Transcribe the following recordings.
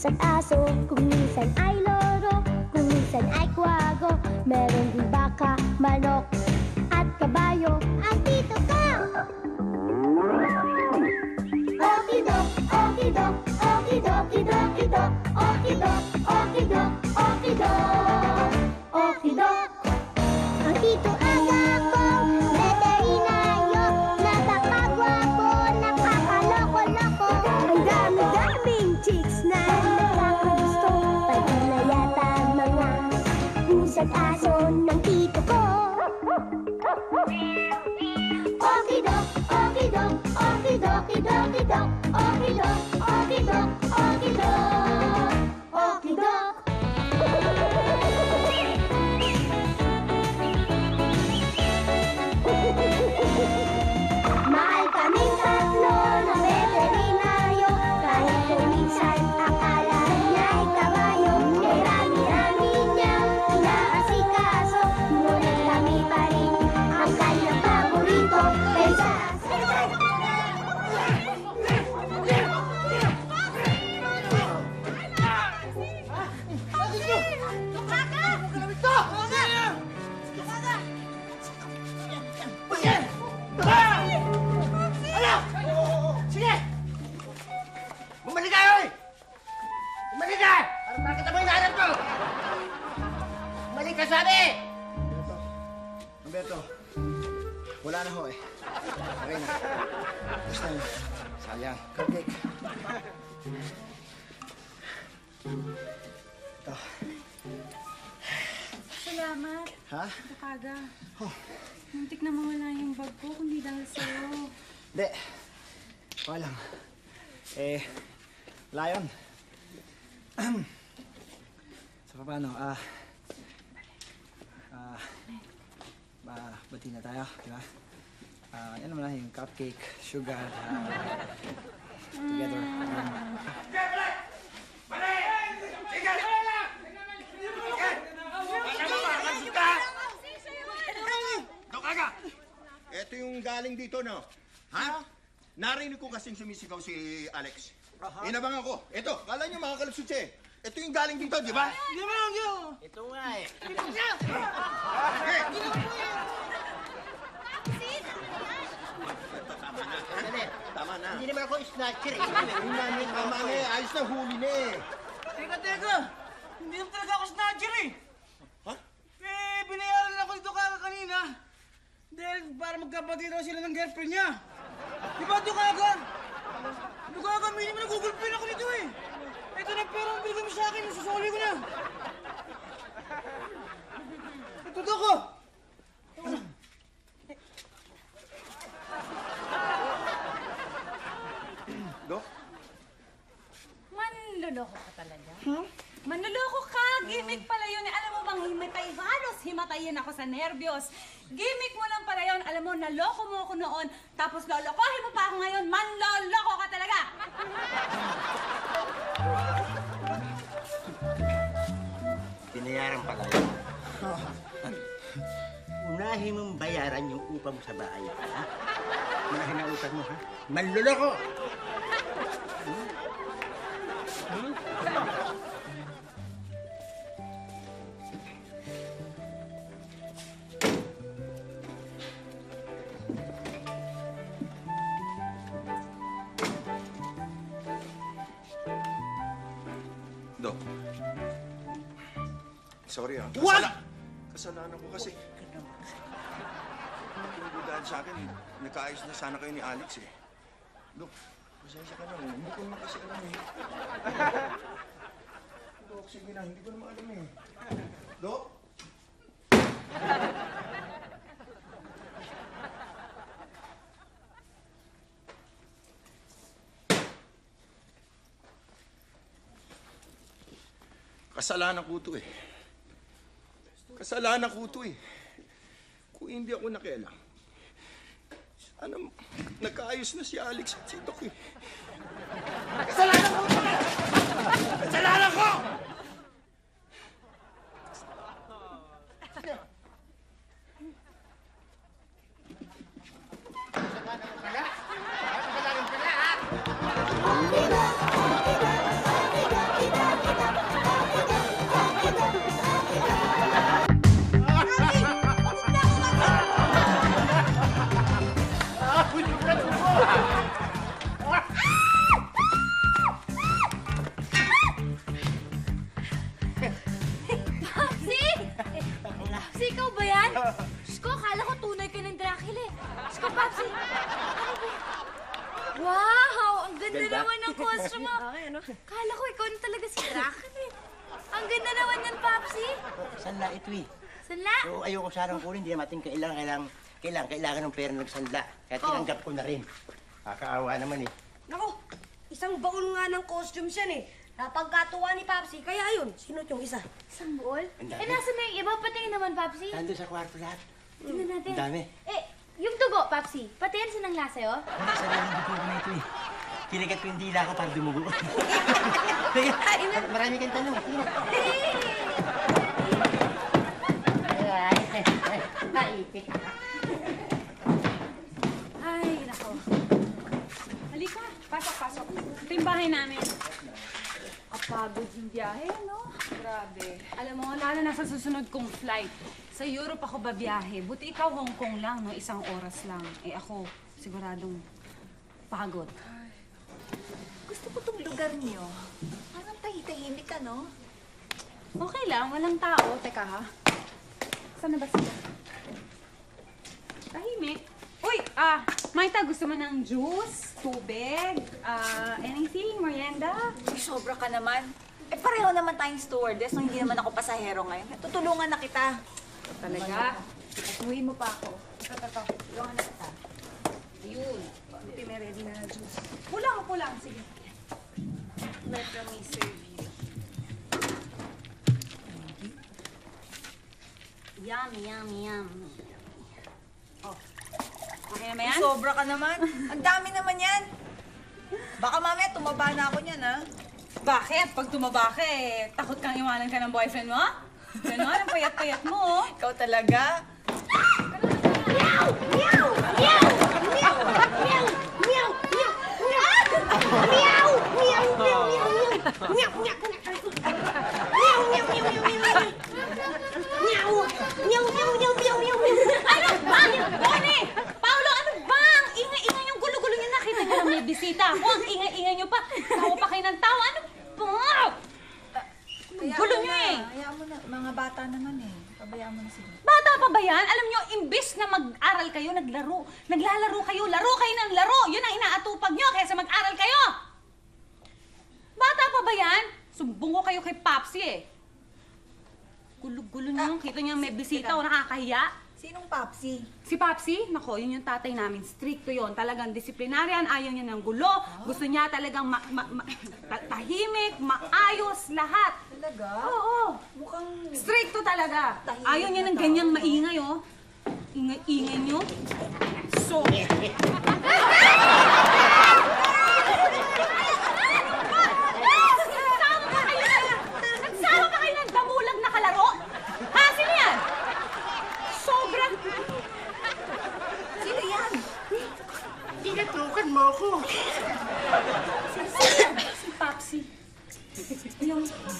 pusa't aso Kung minsan ay loro Kung minsan ay kwago Meron din baka, manok Okie dokie doke, okie doke. Cupcake, sugar, ah, together. Um! Ito yung galing dito, no? Ha? Narinig ko kasing sumisigaw si Alex. Inabangan ko. Ito, kala niyo mga kalusutsi eh. Ito yung galing dito, di ba? Hindi mo lang yun. Ito nga eh. Na. Hindi naman ako snatcher eh. Tama na eh. Ayos na huli na eh. Teka, teka. Hindi naman talaga ako snatcher eh. Ha? Eh, binayaran ako dito kaka kanina. Dahil para magkapatid daw sila ng girlfriend niya. Di ba ito kaga? Ito kaga, minimum nagugulpin ako nito eh. Ito na pera ang binigay mo sa akin, susuli ko na. Ito ko. Dok? Manloloko ka talaga? Manloloko ka! Gimmick pala yun. Alam mo bang himatay, halos himatayin ako sa nervyos. Gimmick mo lang pala yun. Alam mo, naloko mo ako noon. Tapos lolokohin mo pa ako ngayon. Manloloko ka talaga! Binayaran pala yun. Unahin mong bayaran yung upa mo sa bahay. Ha? Unahin ang utang mo, ha? Manluloko! Kasalanan ko to eh. Kasalanan ko to eh. Kung hindi ako nakialam. Ano, nagkaayos na si Alex at si Doc eh. Kasalanan ko! Kasalanan ko! Ayoko sanang kunin. Hindi natin kailangan, kailangan, kailangan, kailangan ng pera ng sanla. Kaya tinanggap ko na rin. Kakaawa naman eh. Nako, isang baon nga ng costumes yan eh. Napagkatuwa ni Papsi, kaya ayun, sinot yung isa. Isang buol? Ang dami. Eh, nasa na yung iba? Patingin naman, Papsi. Nandun sa kwarto lahat. Tingnan natin. Ang dami. Eh, yung dugo, Papsi. Patingin sa nangla sa'yo. Wala sa lang dugo ko na ito eh. Kinagat ko yung dila ko para dumugo. Sige, marami kang tanong. Sige na. Ay, nako. Halika, pasok, pasok. Ito yung bahay namin. Kapagod yung biyahe, no? Grabe. Alam mo, lalo na sa susunod kong flight. Sa Europe ako babiyahe. Buti ikaw Hong Kong lang, no? Isang oras lang. Eh ako, siguradong pagod. Gusto ko tong lugar niyo. Parang tahitahimik ka, no? Okay lang, walang tao. Teka ha. Saan na ba sila? Tahimik. Uy, ah, Maita, gusto mo ng juice, tubig, ah, anything, merienda? Uy, sobra ka naman. Eh, pareho naman tayong stewardess, no? hindi naman ako pasahero ngayon. Tutulungan na kita. Talaga? Uwi mo pa ako. Ito, ito, ito. Tulungan na kita. Ayun. Buti may ready na na juice. Pulang, pulang. Sige. Let me serve you. Yummy, yummy, yummy. Oh. Okay na yan? Sobra ka naman. Ang dami naman yan. Baka mamaya tumaba na ako niyan, ha? Bakit? Pag tumaba ka eh, takot kang iwanan ka ng boyfriend mo? Ganon, ang payat-payat mo. oh. Ikaw talaga. Meow! Meow! Meow! Meow! Meow! Meow! Meow! Meow! Meow! Meow! Meow! Meow! Meow! Meow! Meow! Ako. Ang ingay-ingay niyo pa. Tawa pa kayo ng tawa. Ano ba? Gulo niyo eh. Hayaan mo na. Mga bata naman eh. Pabayaan mo na sila. Bata pa ba yan? Alam niyo, imbis na mag-aral kayo, naglaro. Naglalaro kayo. Laro kayo ng laro. Yun ang inaatupag niyo kaysa mag-aral kayo. Bata pa ba yan? Sumbong ko kayo kay Papsi eh. Gulo-gulo niyo. Kita niyo may bisita o nakakahiya. Sinong Papsi? Si Papsi, nako, yun yung tatay namin. Stricto yon Talagang disiplinaryan, ayaw niya ng gulo. Gusto niya talagang ma- ma- ma- ta- tahimik, maayos, lahat. Talaga? Oo, Mukhang... stricto talaga. Tahimik Ayaw niya na ng tao. ganyang maingay, oh. Ingay-ingay niyo. So, Nagsama pa kayo! Nagsama pa kayo ng damulag na kalaro? Ha? Sino yan? Sobrang... Sino yan? Tinatukan mo ako. Si Papsi. Yung tatay. Ano ba yun? Ang ganda mo ngayon, ha? Bis na bis ka pa. Ano bang meron?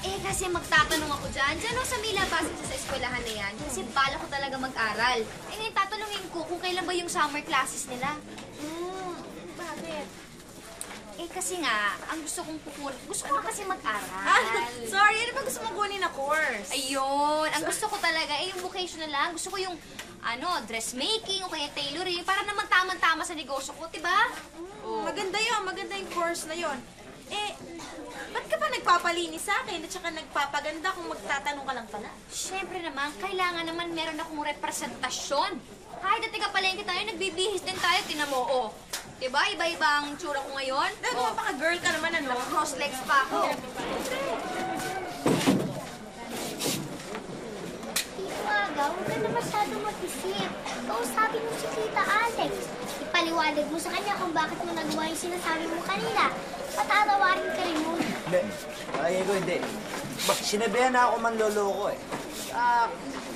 Eh, kasi magtatanong ako dyan. Dyan ako sa Mila Basin sa eskwelahan na yan. Kasi bala ko talaga mag-aral. Eh, ngayon tatanungin ko kung kailan ba yung summer classes nila. Eh, kasi nga, ang gusto kong kukunin, gusto ko kasi mag-aral. Ah, sorry, ano ba gusto mong kunin na course? Ayun, ang gusto ko talaga, eh, yung vocational lang. Gusto ko yung, ano, dressmaking o kaya tailoring, para naman tamang-tama sa negosyo ko, diba? Mm, Maganda yun, maganda yung course na yun. Eh, ba't ka pa nagpapalinis sa akin at saka nagpapaganda kung magtatanong ka lang pala? Siyempre naman, kailangan naman meron akong representasyon. Kahit na taga-palengke tayo, nagbibihis din tayo, tinan mo, oh. Diba? Iba-iba ang tsura ko ngayon. Dahil oh. girl ka naman, ano? Cross legs pa ako. Tito Aga, huwag ka na masyadong mag-isip. Kausapin mo si Tita Alex. Ipaliwanag mo sa kanya kung bakit mo nagawa yung sinasabi mo kanina. Patatawarin ka rin mo. Hindi. Ay, ko hindi. Ba, sinabihan na ako manloloko eh. Ah,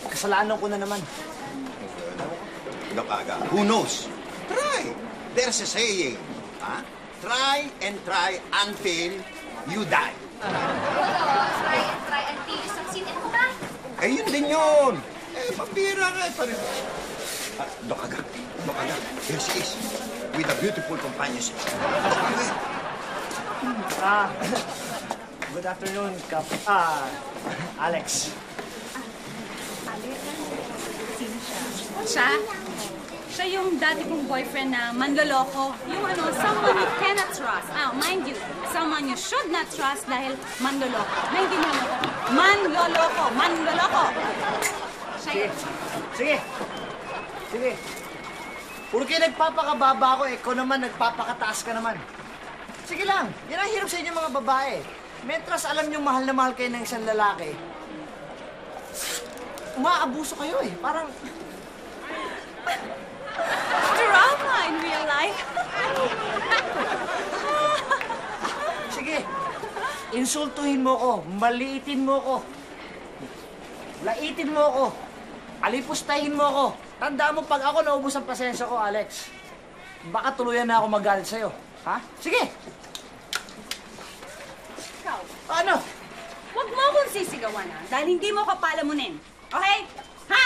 kasalanan ko na naman. Dok Aga, who knows? There's a saying. Ha? Try and try until you die. Try and try until you succeed. Ano ba? Eh, yun din yun. Eh, pambira ka. Eh, pare. Ah, Dok Aga, Dok Aga, here she is. with a beautiful companionship. Ah, good afternoon, Kap. Ah, Alex. Siya? Siya yung dati kong boyfriend na manloloko. Yung ano, someone you cannot trust. Ah, mind you, someone you should not trust dahil manloloko. Naintindihan mo ko? Manloloko! Manloloko! Siya Sige, yun. sige. Sige. Purke nagpapakababa ako, eh, ikaw naman nagpapakataas ka naman. Sige lang, yan ang hirap sa inyo mga babae. Mentras alam nyo mahal na mahal kayo ng isang lalaki, umaabuso kayo eh. Parang, Drama in real life. sige, insultuhin mo ko, maliitin mo ko, laitin mo ko, alipustahin mo ko. Tandaan mo, pag ako naubos ang pasensya ko, Alex, baka tuluyan na ako magalit sa'yo. Ha? Sige! Ikaw, Ano? huwag mo akong sisigawan ha, dahil hindi mo ka palamunin. Okay? Ha?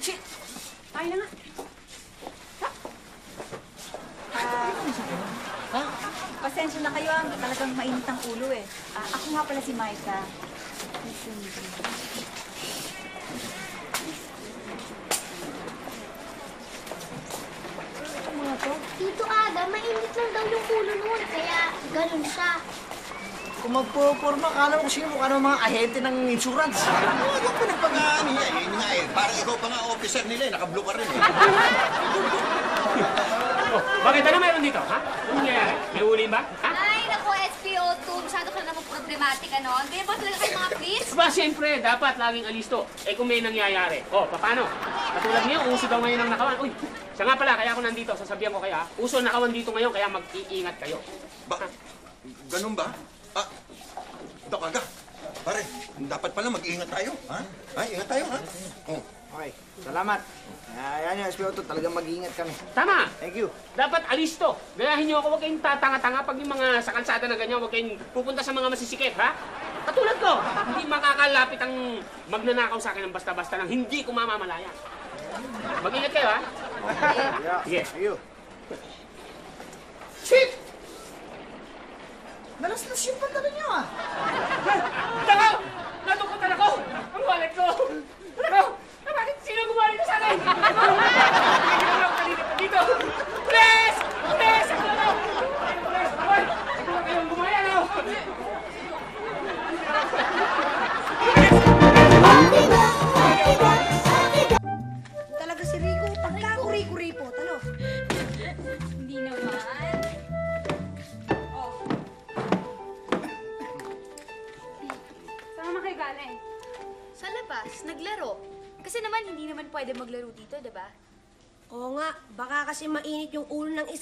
Si... Tayo na nga. Pasensya na kayo, ang talagang mainit ang ulo eh. Ah, ako nga pala si Maika. Listen, Tito Aga, mainit lang daw yung ulo noon, kaya ganun siya. Kung magpupurma, kala mo kung sino ka ng mga ahente ng insurance. Ano yung pinagpagaan niya? Eh, yun nga eh. Parang ikaw pa nga officer nila eh. Naka-blue ka rin eh. Oh, bakit ano meron dito, ha? Ano nangyayari? May huli ba? Ha? Ay, naku, SPO2, masyado ka naman problematic, ano? Hindi ba talaga kayo mga please? Ba, siyempre, dapat laging alisto. Eh kung may nangyayari. Oh, paano? Katulad niyo, uso daw ngayon ang nakawan. Uy, siya nga pala, kaya ako nandito. Sasabihan ko kaya, uso ang nakawan dito ngayon, kaya mag-iingat kayo. Ba, ganun ba? Ah, Dok Aga. Pare, dapat pala mag-iingat tayo. Ha? Ha? Ingat tayo, ha? Oh. Okay, salamat. Ayan yung SPO2, talagang mag-iingat kami. Tama! Thank you. Dapat alisto. Gayahin niyo ako, huwag kayong tatanga-tanga pag yung mga sa kalsada na ganyan, huwag kayong pupunta sa mga masisikip, ha? Katulad ko, hindi makakalapit ang magnanakaw sa akin ng basta-basta nang hindi ko mamamalaya. Mag-ingat kayo, ha? Sige. Thank you. Shit! Nalaslas yung pantalon niyo ah. Taka! Natukutan ako! Ang wallet ko! Ano? Bakit sino gumawa nito sa akin? Hindi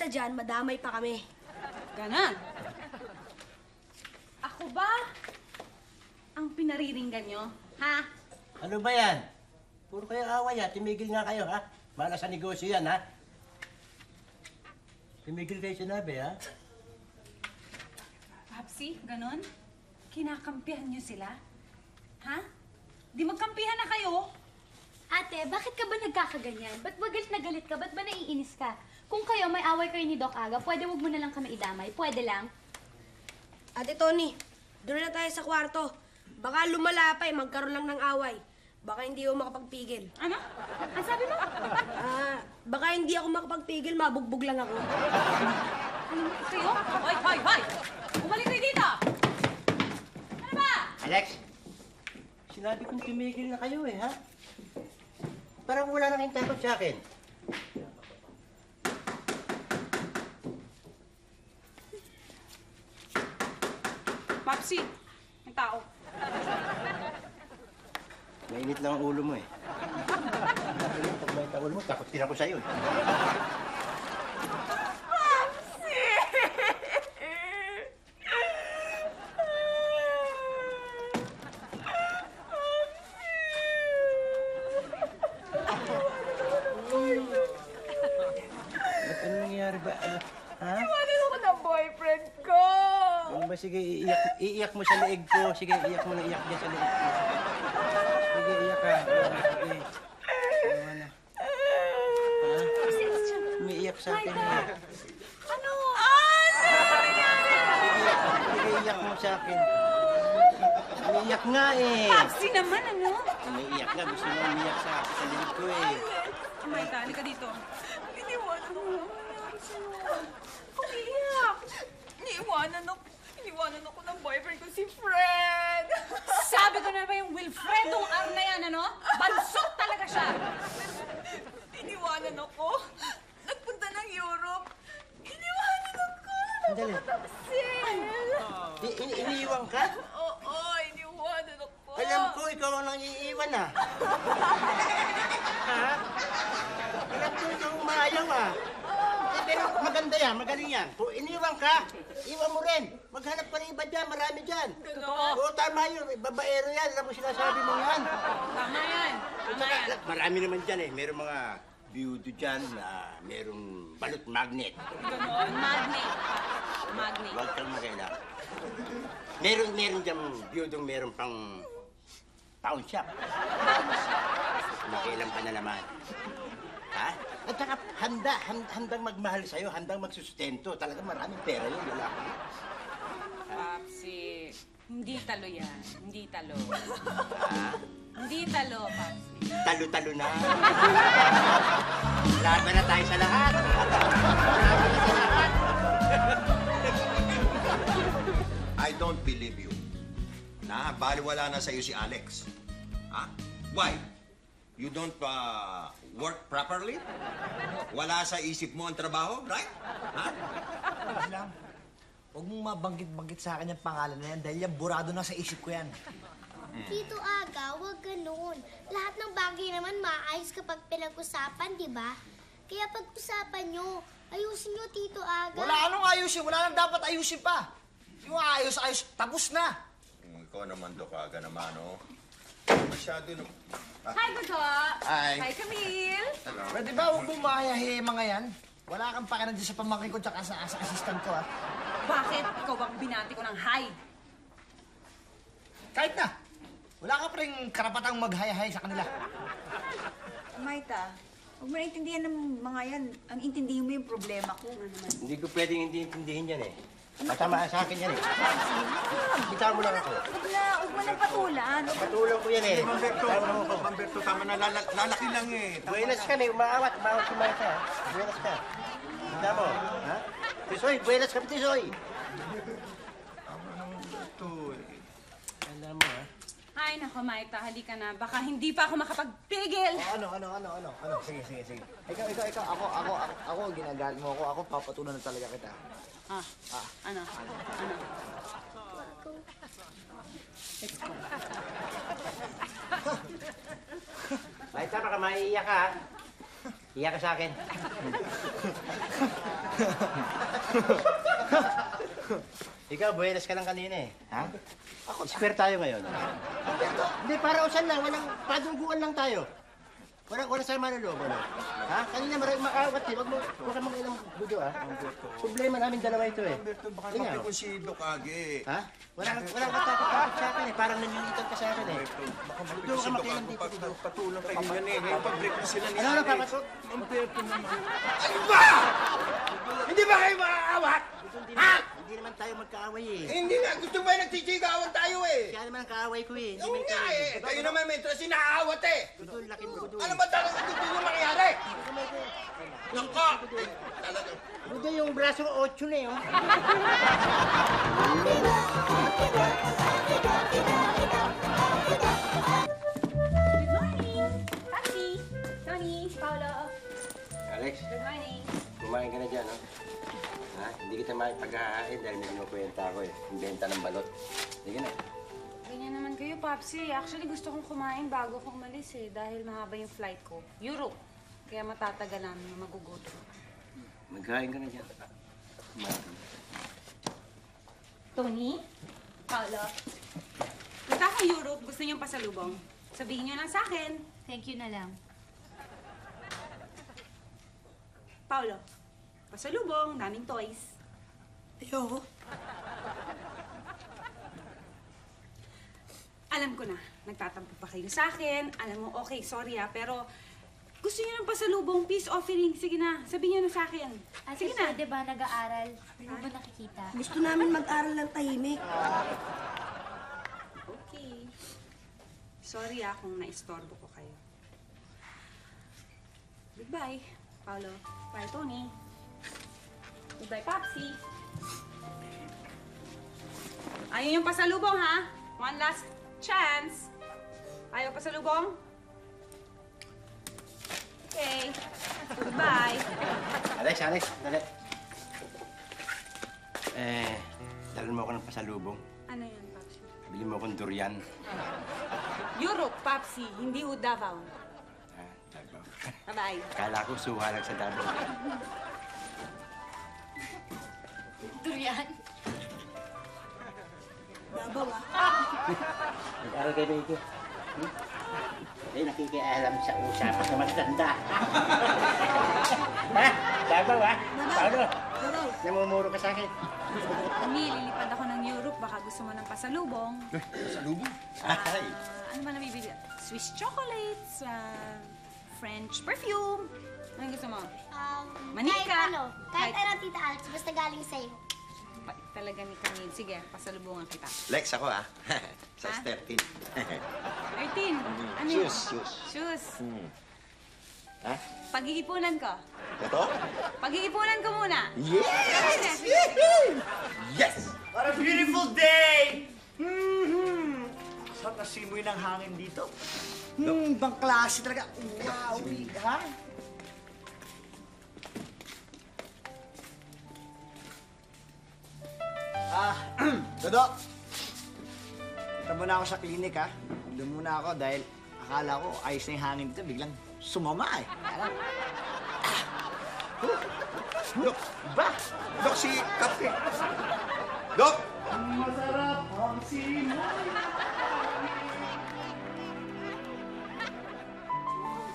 isa dyan, madamay pa kami. Ganon. Ako ba ang pinariringgan nyo? Ha? Ano ba yan? Puro kayo away ha. Tumigil nga kayo ha. Bala sa negosyo yan ha. Tumigil kayo sinabi ha. Papsi, ganon? Kinakampihan nyo sila? Ha? Di magkampihan na kayo? Ate, bakit ka ba nagkakaganyan? Ba't ba galit na galit ka? Ba't ba naiinis ka? Kung kayo may away kayo ni Doc Aga, pwede wag mo na lang kami idamay. Pwede lang. Ate Tony, doon na tayo sa kwarto. Baka lumala pa eh, magkaroon lang ng away. Baka hindi ako makapagpigil. Ano? Ang sabi mo? Ah, baka hindi ako makapagpigil, mabugbog lang ako. Ano kayo? Hoy, hoy, hoy! Bumalik kayo dito! Ano ba? Alex! Sinabi kong tumigil na kayo eh ha. Parang wala na kayong takot sa akin. Papsi, yung tao. Mainit lang ang ulo mo eh. Pag may ulo mo, takot din ako sa'yo eh. Ba't ano nangyayari ba? Ano? Ha? Ano ako ng boyfriend ko? Ano ba? Sige, iiyak, iiyak mo sa leeg ko. Sige, iiyak mo na iiyak dyan sa leeg ko. Sige, iyak ka. Sige. Ano na? Ha? Umiiyak sa akin. Ano? Ano? Umiiyak mo sa akin. Umiiyak nga eh. Papsi naman, ano? Umiiyak nga. Gusto mo umiiyak sa akin sa lilig ko eh. May tali ka dito. Iniwanan mo. Umiiyak. Iniiwanan ako. Iniwanan ako ng boyfriend ko si Fred. Sabi ko na ba yung Wilfredong R na yan, ano? Bansot talaga siya. Iniwanan ako. Nagpunta ng Europe. Iniwanan ako. Sandali. Tapsil. I- ini- iniiwan ka? Oo, iniwanan ako. Alam ko, ikaw ang nang iiwan ah. ha? Alam ko, ikaw ang maayaw ah. Pero maganda yan, magaling yan. Kung iniwan ka, iwan mo rin. Maghanap ka ng iba dyan, marami dyan. Totoo. Oo, tama yun. Babaero yan. Alam mo sinasabi mo yan. Tama yan. Tama yan. Marami naman dyan eh. Merong mga biyudo dyan na merong balot magnet. Ganon. Magnet. Magnet. Huwag kang magailang. Meron, meron dyan biyudong meron pang pawn shop. Makialam ka na naman. Ha? At saka handa, hand, handang magmahal sa'yo, handang magsusustento. Talagang maraming pera yun, lalaki. Papsi. Hindi talo yan. Hindi talo. Ha? Hindi talo, Papsi. Talo-talo na. Laban na tayo sa lahat. I don't believe you. Na baliwala na sa'yo si Alex. Ha? Why? You don't uh, work properly? Wala sa isip mo ang trabaho, right? Ha? Islam, huwag mong mabanggit-banggit sa akin yung pangalan na yan dahil yan burado na sa isip ko yan. Tito Aga, wag ganun. Lahat ng bagay naman maayos kapag pinag-usapan, di ba? Kaya pag-usapan nyo, ayusin nyo, Tito Aga. Wala anong ayusin, wala nang dapat ayusin pa. Yung ayos-ayos, tapos na. Hmm, Ikaw naman, Dokaga naman, oh. Masyado na... Hi, Buto. Hi. Hi, Camille. hello. Pwede ba huwag mong mahayahe mga yan? Wala kang pakinan dyan sa pamangkin ko tsaka sa, sa assistant ko, ah. Bakit? Ikaw bang binati ko ng hi? Kahit na. Wala ka pa rin karapatang maghayahay sa kanila. Maita, huwag mo naintindihan ng mga yan. Ang intindihin mo yung problema ko. Hindi ko pwedeng hindi intindihin yan eh. Matama sa akin yan eh. Bitaw mo lang ako. Huwag na, huwag mo nang patulan. Huwag Patulang ko yan eh. Mamberto. Mamberto, tama na, lala- lalaki lang eh. Buenas na. ka, may umaawat. Umaawat si Marta. Buenas ka. Tanda mo, ha? Tisoy, buenas ka, Tisoy. Tama na, Mamberto, eh. Alam mo, ha? Ay, nako, Maita, halika na. Baka hindi pa ako makapagpigil. Oh, ano, ano, ano, ano, ano. Sige, sige, sige. Ikaw, ikaw, ikaw. Ako, ako, ako, ako, ginagalit mo ako. Ako, papatunan na talaga kita. Ah, ano? Ano? Let's go. Marta, baka maiiyak ka? Iyak ka sa akin. Ikaw, buenas ka lang kanina eh. Ha? Ako, square tayo ngayon. Hindi, para usan lang. Walang padungguan lang tayo. Walang sama ng loob, ano? Ha? Kanina maraming makawat eh. Huwag mo, huwag ka mga ilang budo, ha? Problema namin dalawa ito eh. Mamberto, baka Tingnan. sabi ko si Dokage. Ha? Walang, walang katakot-takot sa akin eh. Parang nanilitan ka sa akin eh. Baka Budo Mamberto, ka si makialam Dokage, dito, pag budo. patulang kayo yan eh. Pag-break na sila ni Ano, ano, Alex. papasok? Mamberto naman. Ano ba? Hindi ba kayo maaawat? Hindi Ha? naman, hindi naman tayo magkaaway eh. Hindi nga, gusto ba nagchichigawan tayo Kaya naman ang kaaway ko eh. Hindi Oo may nga eh. Kayo naman may interest, inaawat eh. Budo, laki mo, budo. Ano ba talaga gusto nyo mangyari? Nako! Talaga. Budo yung braso ko, 8 na eh. oh. Good morning! Papi! Tony! Paolo! Alex, Good morning! kumain ka na dyan, no? Ha? Hindi kita makipag-hahain dahil may kinukwenta ako eh. Yung benta ng balot. Sige na. Ganyan naman kayo, Papsi. Actually, gusto kong kumain bago ako umalis eh. Dahil mahaba yung flight ko. Europe. Kaya matatagalan, magugutom. Magkain ka na dyan. Kumain ka na. Tony? Paolo? Punta akong Europe. Gusto niyong pasalubong. Sabihin niyo lang sa akin. Thank you na lang. Paolo, pasalubong. Daming toys. Ayoko. Alam ko na, nagtatampo pa kayo sa akin. Alam mo, okay, sorry ah, pero gusto niyo ng pasalubong, peace offering. Sige na, sabihin niyo na sa akin. Sige na. pwede ba nag-aaral? Hindi mo ba nakikita? Gusto namin mag-aral ng tahimik. Okay. Sorry ah kung naistorbo ko kayo. Goodbye, Paolo. Bye, Tony. Goodbye, Popsy. Ayun yung pasalubong, ha? One last chance. Ayaw pasalubong? Okay. Goodbye. Alex, Alex, dali. Eh, dalan mo ako ng pasalubong. Ano yan, Popsy? Bili mo akong durian. Europe, Popsy. Hindi ho Davao. Ah, Davao. Bye-bye. Kala ko suha lang sa Davao. Durian. Dabaw ah. Nag-aral kayo ba ito? Hmm? Eh, nakikialam sa usapan sa matanda. ha? Davao, ha? Paano? Namumuro ka sa akin. Tony, lilipad ako ng Europe. Baka gusto mo ng pasalubong. Pasalubong? Ay, Ah, ano ba nabibili? Swiss chocolates, ah, French perfume. Ano gusto mo? Um, Manika. Kahit ano. Kahit, Kahit- ano, Tita Alex. Basta galing sa'yo. Pait talaga ni Camille. Sige, pasalubungan kita. Lex ako ah. Size Ha? 13. 13. Ano yun? Shoes, shoes. Shoes. Hmm. Ha? Pag-iipunan ko. Ito? Pag-iipunan ko muna. Yes! Yes! What a beautiful day! Mm-hmm. Sarap na simoy ng hangin dito. Hmm, bang klase talaga. Wow, ha? Ah, Dodo. Punta muna ako sa klinik, ha? Doon muna ako dahil akala ko ayos na yung hangin dito. Biglang sumama, eh. Alam. Dok! Ba? Dok, si Cupcake. Dok! Masarap ang simoy.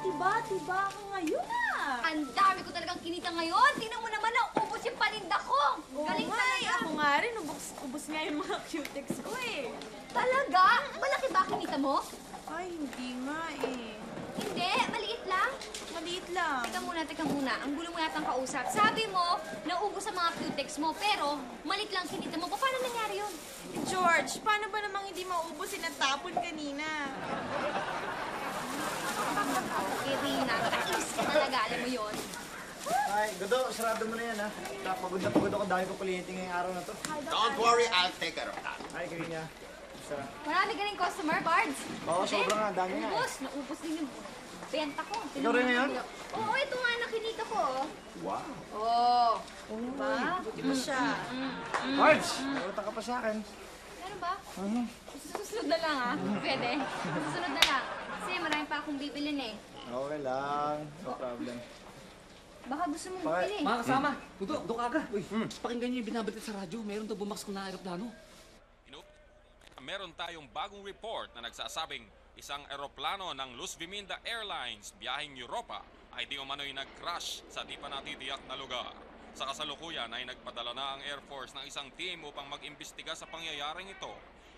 Diba, diba ako ngayon ah. Ang dami ko talagang kinita ngayon. Tingnan mo naman na ubos yung paninda ko. Galing nga, talaga. Ako nga rin, ubos, ubos nga yung mga cutex ko eh. Talaga? Malaki ba kinita mo? Ay, hindi nga eh. Hindi, maliit lang. Maliit lang. Teka muna, teka muna. Ang gulo mo yatang kausap. Sabi mo, naubos ang mga cutex mo, pero malit lang kinita mo. Pa- Paano nangyari yun? Eh, George, paano ba namang hindi maubos yung natapon kanina? Irina, nakainis ka talaga. Alam mo yun? Ay, sarado mo na yan, ha? Pagod na pagod ako dahil ko palitin ngayong araw na to. Don't worry, I'll take care of that. Ay, niya. Basta. Marami ka rin customer, Bards. Oo, Hindi. sobra nga. Dami nga. eh. Ubus, naubos din yung benta ko. Ikaw rin ngayon? Oo, ito nga nakinita ko. oh. Wow. Oo. Diba? Buti pa siya. Cards! Nagutan ka pa sa akin. Ano ba? Mhm. Susunod na lang, ah. Pwede. Susunod na lang. Kasi marami pa akong bibilin eh. Okay lang. No problem. Baka gusto mong Bakit? bumili. Mga kasama, Dudo, doon ka aga. Uy, pakinggan niyo yung binabalita sa radyo. Meron daw bumakas na aeroplano. Meron tayong bagong report na nagsasabing isang eroplano ng Luz Viminda Airlines biyaheng Europa ay di umano'y nag-crash sa di pa natitiyak na lugar. Sa kasalukuyan ay nagpadala na ang Air Force ng isang team upang mag-imbestiga sa pangyayaring ito.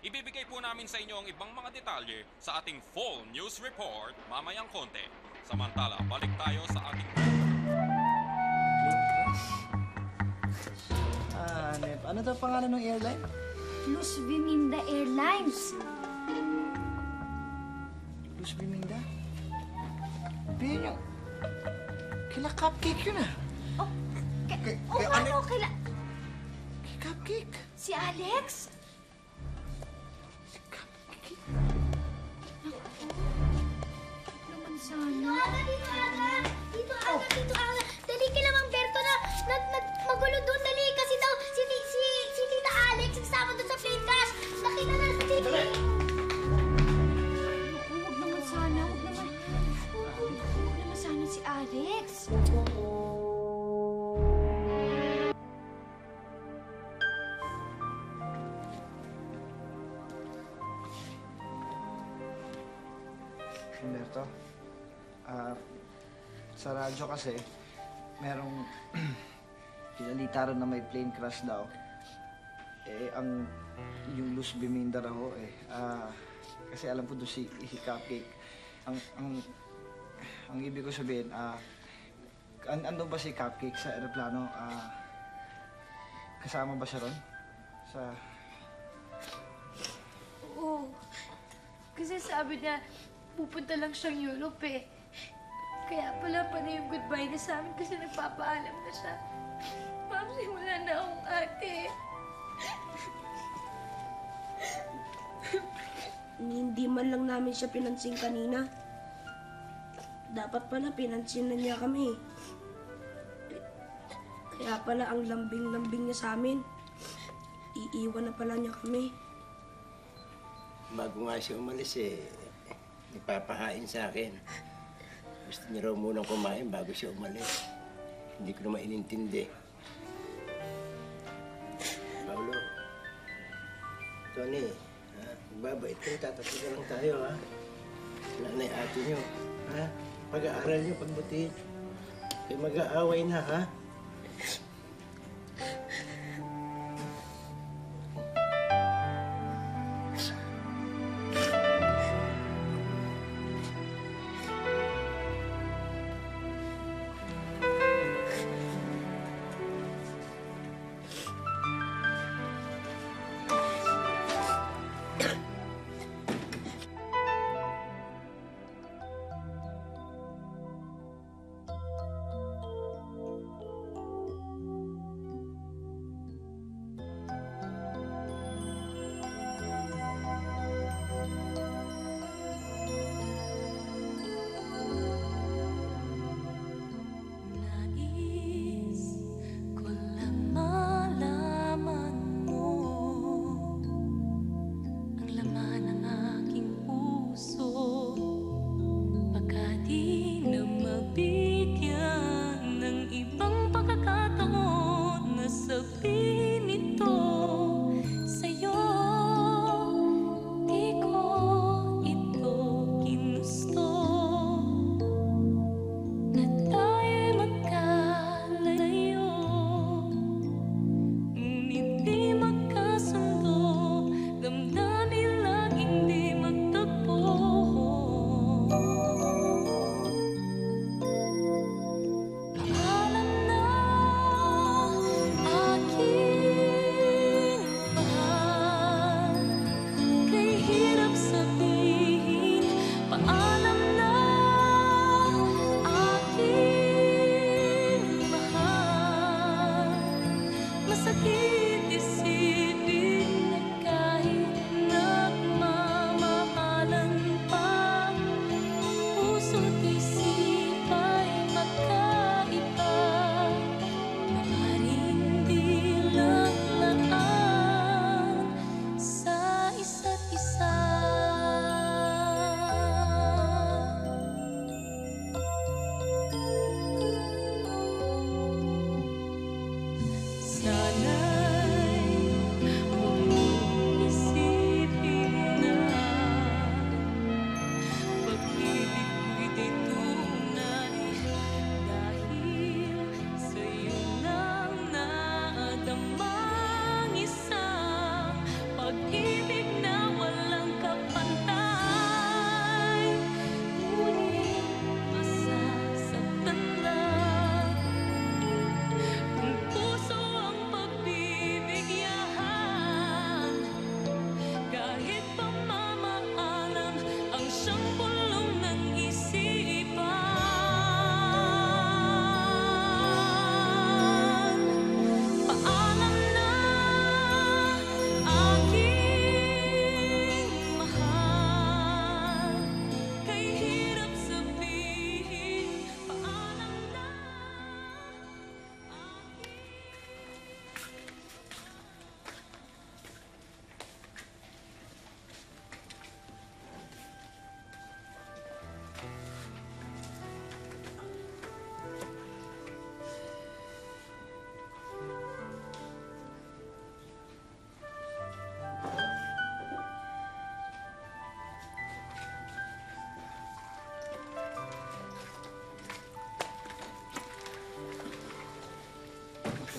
Ibibigay po namin sa inyo ang ibang mga detalye sa ating full news report mamayang konti. Samantala, balik tayo sa ating Ah, Nep. Ano daw pangalan ng airline? Luz Viminda Airlines. Luz Biminda? Pero yung... Kila cupcake yun ah. K- oh, ano? Kaila... Cupcake? Si Alex? Sana. Dito, Aga! Dito, Aga! Dito, Aga! Radyo kasi, merong pinalita rin na may plane crash daw. Eh, ang yung Luz Biminda raw eh. Ah, kasi alam ko doon si, si Cupcake. Ang, ang ang ibig ko sabihin, ah, an ando ba si Cupcake sa aeroplano? Ah, kasama ba siya ron? Sa... Oo. Kasi sabi niya, pupunta lang siyang Europe eh. Kaya pala pa na yung goodbye niya sa amin kasi nagpapaalam na siya. Ma'am, wala na akong ate. Hindi man lang namin siya pinansin kanina. Dapat pala pinansin na niya kami. Kaya pala ang lambing-lambing niya sa amin. Iiwan na pala niya kami. Bago nga siya umalis eh, nagpapahain sa akin. Gusto niya raw munang kumain bago siya umalis. Hindi ko naman inintindi. Paulo, Tony, ha? Babait kayo, tatapos na lang tayo, ha? Wala na yung ate niyo, ha? Pag-aaral niyo, pagbutihin. Kayo mag-aaway na, ha?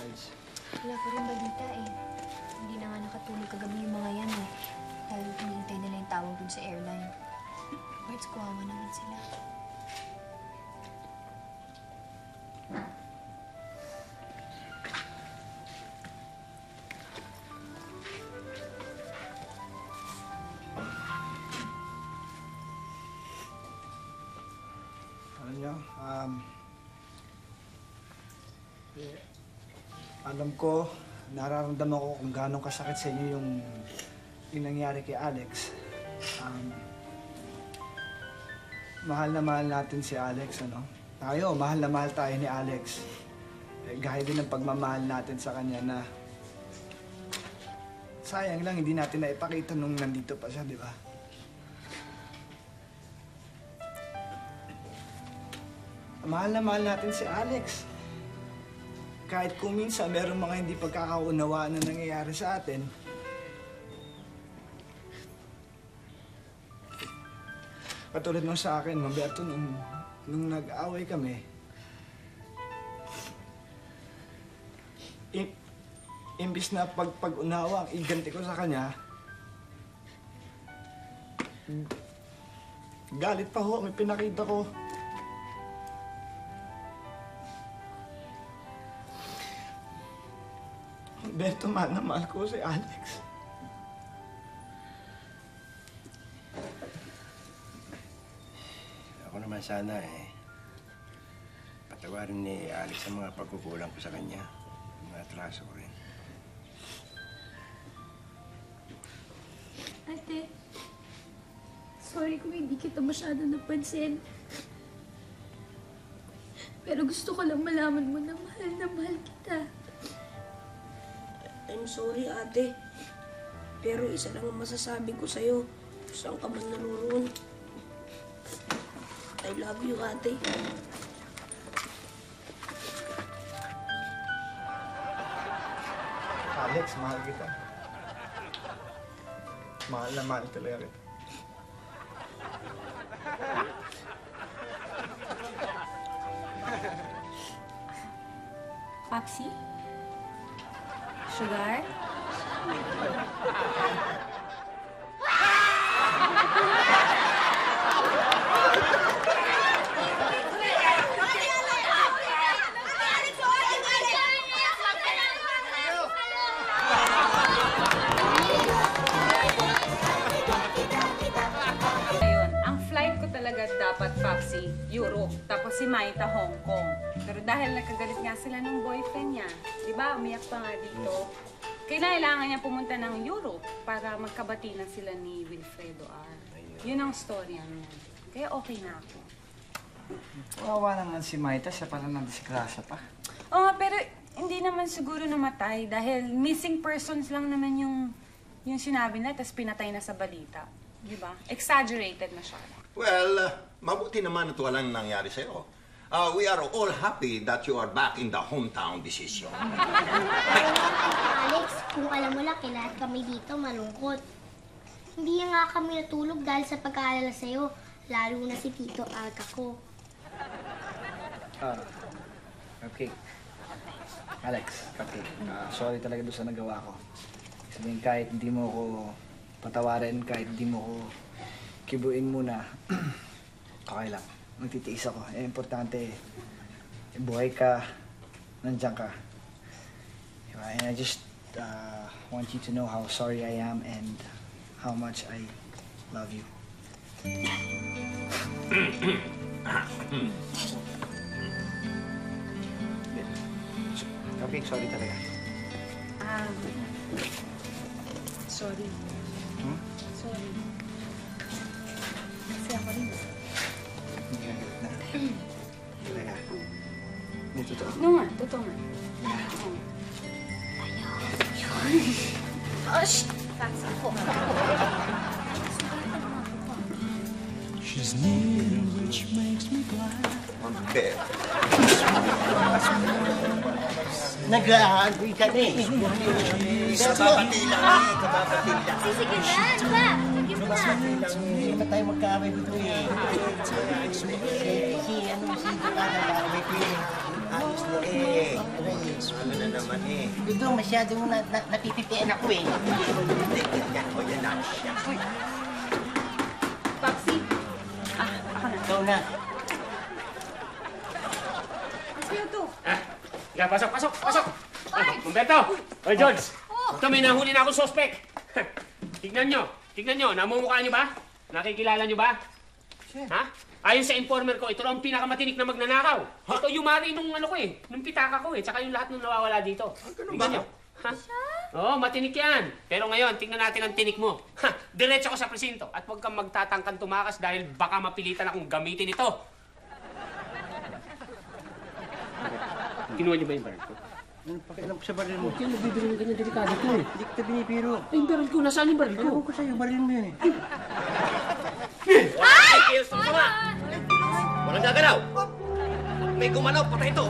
Wala pa rin balita eh. Hindi na nga nakatulog kagabi yung mga yan eh. Dahil hinihintay nila yung tawag dun sa airline. Birds, kuwawa naman sila. Ko, nararamdaman ko kung gaano kasakit sa inyo yung, yung nangyari kay Alex. Um, mahal na mahal natin si Alex, ano? Tayo, mahal na mahal tayo ni Alex. Eh, gaya din ng pagmamahal natin sa kanya na sayang lang hindi natin naipakita nung nandito pa siya, di ba? Mahal na mahal natin si Alex. Kahit kung minsan meron mga hindi pagkakaunawaan na nangyayari sa atin, Katulad nung sa akin, Maberto, nung, nung nag-away kami, i- imbis na pag pag-unawa ang iganti ko sa kanya, galit pa ho ang pinakita ko. Berto, mahal na mahal ko si Alex. Ako naman sana eh. Patawarin ni Alex ang mga pagkukulang ko sa kanya. Mga atraso ko rin. Ate, sorry kung hindi kita masyado napansin. Pero gusto ko lang malaman mo na mahal na mahal kita. Sorry, ate. Pero isa lang ang masasabi ko sa'yo. Saan ka man naroon? I love you, ate. Alex, mahal kita. Mahal na mahal talaga kita. Papsi? Sugar? Ayun, ang flight ko talaga dapat, Papsi, Europe. Tapos si Maita, Hong Kong. Pero dahil nagkagalit nga sila ng boyfriend niya, di ba, umiyak pa nga dito. Kailangan niya pumunta ng Europe para magkabati na sila ni Wilfredo R. Yun ang storya niya. Kaya okay na ako. Kawawa naman si Maita, siya pala nadisgrasya pa. Oo nga, pero hindi naman siguro namatay dahil missing persons lang naman yung yung sinabi na, tapos pinatay na sa balita. Di ba? Exaggerated masyado. Well, uh, mabuti naman at walang nangyari sa'yo. Uh, we are all happy that you are back in the hometown decision. Alex, kung alam mo lang, kailangan kami dito malungkot. Hindi nga kami natulog dahil sa pag-aalala sa'yo, lalo na si Tito Alca ko. Ah, okay. Alex, okay. Ah, sorry talaga doon sa nagawa ko. Sabihin, kahit hindi mo ko patawarin, kahit hindi mo ko kibuin muna, okay lang. Magtitiis ako. Eh, importante, buhay ka, nandiyan ka. Diba? And I just uh, want you to know how sorry I am and how much I love you. Okay, sorry talaga. Um, sorry. Hmm? Sorry. Kasi ako rin. Hindi ka galit na. Talaga. Hindi totoo. No nga, totoo nga. Oo. Hush! That's ako. She's near, which makes me glad. Magbet. Nag-aagoy ka na eh. Kababati lang eh, kababati lang. Sige na, ano ba? Sige mo na. Hindi tayo magkaaway dito eh. Si, ano, si Dukana nag-aaway ko eh. Ayos na eh. Ano na naman eh. Ito, masyadong na, na, napipitian ako eh. Hindi, yan o, yan na siya. Papsi. Ah, ako na. Ikaw na. To. Ah, Sige, pasok, pasok, pasok! Ah, Umberto! Oy, George! Ito, may nahuli na akong suspect. tignan nyo, tignan nyo, namumukha nyo ba? Nakikilala nyo ba? Ha? Ayon sa informer ko, ito lang ang pinakamatinik na magnanakaw. Ito yumari nung ano ko eh, nung pitaka ko eh, tsaka yung lahat nung nawawala dito. Ganun ba? Ha? Oo, matinik yan. Pero ngayon, tingnan natin ang tinik mo. Ha, diretso ko sa presinto at huwag kang magtatangkang tumakas dahil baka mapilitan akong gamitin ito. Kinuha niyo ba yung baril ko? Ano pakialam ko sa baril mo? Huwag kayo nagbibiro ng ganyan delikado ko eh. Hindi kita binibiro. Ay, yung baril ko, nasaan yung baril ko? Ewan ko sa'yo, baril mo yan eh. Ay! Sama! Walang gagalaw! May gumalaw, patay ito!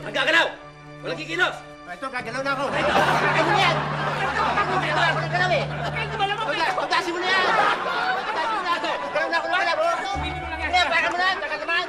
Walang gagalaw! Walang kikilos! Ito, gagalaw na ako. Ito, mo na yan! Ito, ako nagalaw eh! Pagdasin mo na yan! Kaya, baka mo na! Tagal naman!